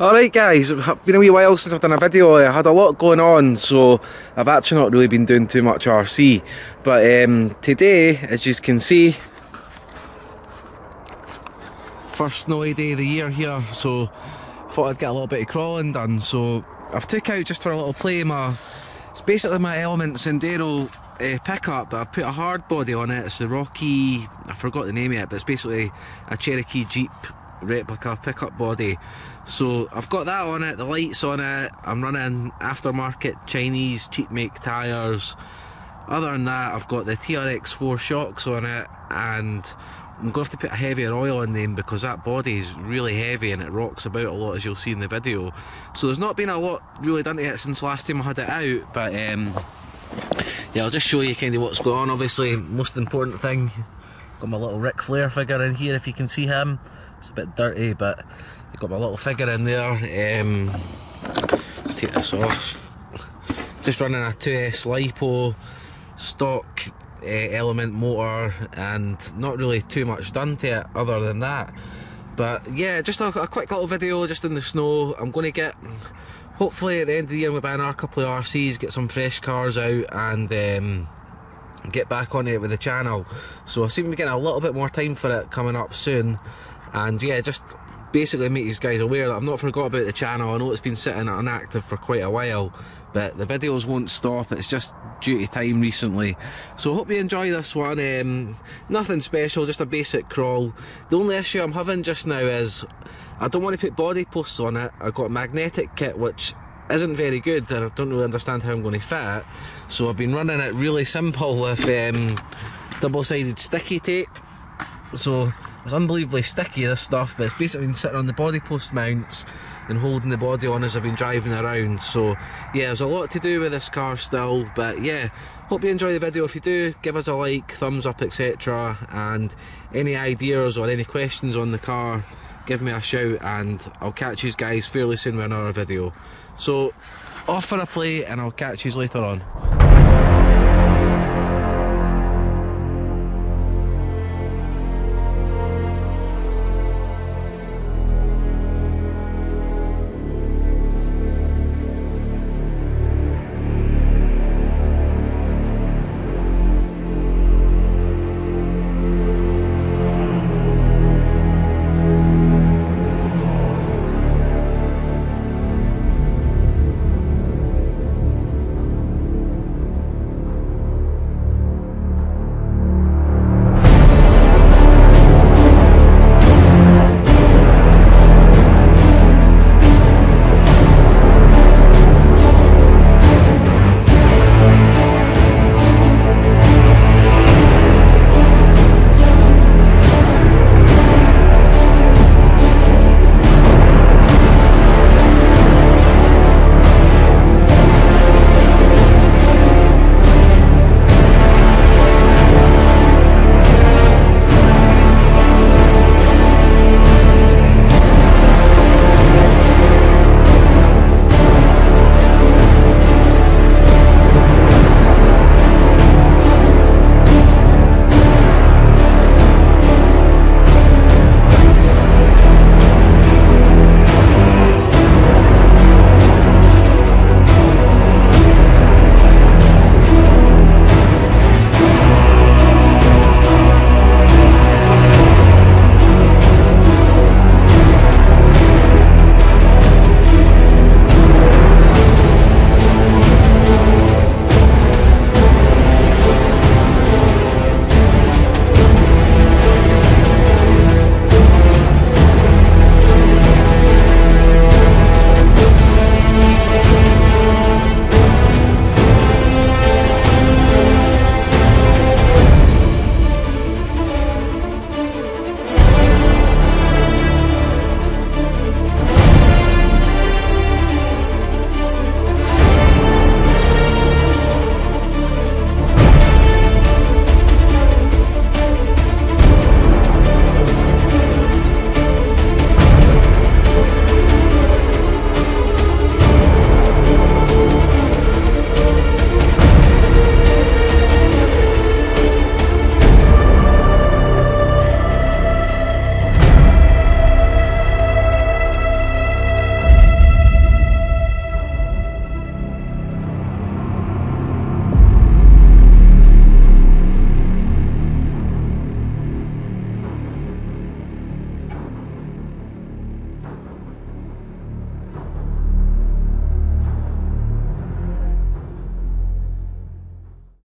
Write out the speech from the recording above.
Alright guys, it's been a wee while since I've done a video, I had a lot going on so I've actually not really been doing too much RC but um, today as you can see first snowy day of the year here so I thought I'd get a little bit of crawling done. So I've took out just for a little play my it's basically my Element Sendero uh, pickup but I've put a hard body on it. It's the Rockee I forgot the name of it but it's basically a Cherokee Jeep replica pickup body so I've got that on it, the lights on it, I'm running aftermarket Chinese cheap make tyres. Other than that I've got the TRX4 shocks on it and I'm going to have to put a heavier oil in them because that body is really heavy and it rocks about a lot as you'll see in the video. So there's not been a lot really done to it since last time I had it out but um, yeah I'll just show you kind of what's going on. Obviously most important thing, got my little Ric Flair figure in here if you can see him. It's a bit dirty but you've Got my little figure in there. Um, take this off. Just running a 2S LiPo stock uh, element motor and not really too much done to it other than that. But yeah, just a, a quick little video just in the snow. I'm going to get hopefully at the end of the year we'll buy another couple of RCs, get some fresh cars out and um, get back on it with the channel. So I seem to be getting a little bit more time for it coming up soon. And yeah, just basically make these guys aware that I've not forgot about the channel. I know it's been sitting inactive for quite a while, but the videos won't stop. It's just due to time recently. So I hope you enjoy this one. Um, nothing special, just a basic crawl. The only issue I'm having just now is I don't want to put body posts on it. I've got a magnetic kit which isn't very good and I don't really understand how I'm going to fit it. So I've been running it really simple with um, double-sided sticky tape. So it's unbelievably sticky this stuff, but it's basically been sitting on the body post mounts and holding the body on as I've been driving around. So yeah, there's a lot to do with this car still, but yeah, hope you enjoy the video. If you do, give us a like, thumbs up, etc. And any ideas or any questions on the car, give me a shout and I'll catch you guys fairly soon with another video. So off for a play and I'll catch you later on.